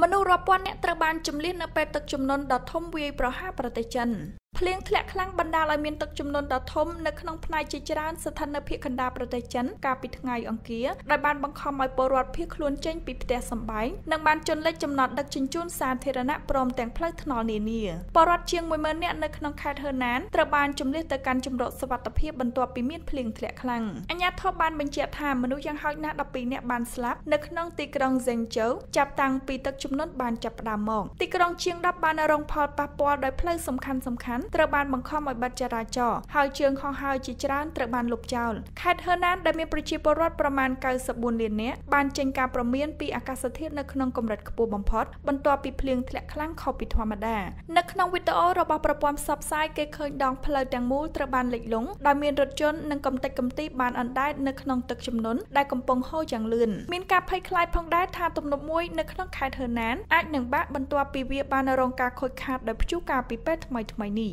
មនុស្សរាប់ពាន់នាក់ត្រូវបានជំនះនៅពេលទឹកជំនន់ដ៏ធំវាយប្រហារប្រទេសចិនភ្លៀងធ្លាក់ខ្លាំងបណ្ដាលឲ្យមានទឹកជំនន់ដ៏ធំនៅក្នុងផ្នែកជាច្រើនស្ថិតនៅភាគកណ្ដាលប្រទេសចិនកាលពីថ្ងៃអង្គារដែលបានបង្ខំឲ្យពលរដ្ឋភៀសខ្លួនចេញពីផ្ទះសម្បែងនិងបានជន់លិចចំណតដឹកជញ្ជូនសាធារណៈព្រមទាំងផ្លូវថ្នល់នានាពលរដ្ឋជាង10000នាក់នៅក្នុងខេត្តហឺណានត្រូវបានជំនះទៅកាន់ជំរកសុវត្ថិភាពបន្ទាប់ពីមានភ្លៀងធ្លាក់ខ្លាំងអាជ្ញាធរបានបញ្ជាក់ថាមនុស្សយ៉ាងហោចណាស់12នាក់បានស្លាប់នៅក្នុងទីក្រុងហ្សេងជូចាប់តាំងពីទឹកជំនន់បានចាប់ផ្ដើមមកទីក្រុងជាង10បានរងផលប៉ះពាល់ដោយផ្លូវសំខាន់ៗត្រូវបានបង្ខំឲ្យបិទចរាចរណ៍ហើយជើងហោះហើរជាច្រើនត្រូវបានលុបចោលខេត្តហឺណានដែលមានប្រជាពលរដ្ឋប្រមាណ94លាននាក់បានចេញការព្រមានពីអាកាសធាតុនៅក្នុងកម្រិតខ្ពស់បំផុតបន្ទាប់ពីភ្លៀងធ្លាក់ខ្លាំងខុសពីធម្មតានៅក្នុងវីដេអូរបស់ប្រព័ន្ធផ្សព្វផ្សាយគេឃើញដងផ្លូវទាំងមូលត្រូវបានលិចលង់ដោយមានរថយន្តនិងកំទេចកំទីបានអណ្ដែតនៅក្នុងទឹកជំនន់ដែលកំពុងហូរយ៉ាងលឿនមានការភ័យខ្លាចផងដែរថាទំនប់មួយនៅក្នុងខេត្តហឺណានអាចនឹងបាក់បន្ទាប់ពីវាបានរងការខូចខាតដោយព្យុះកាលពីពេលថ្មីៗនេះ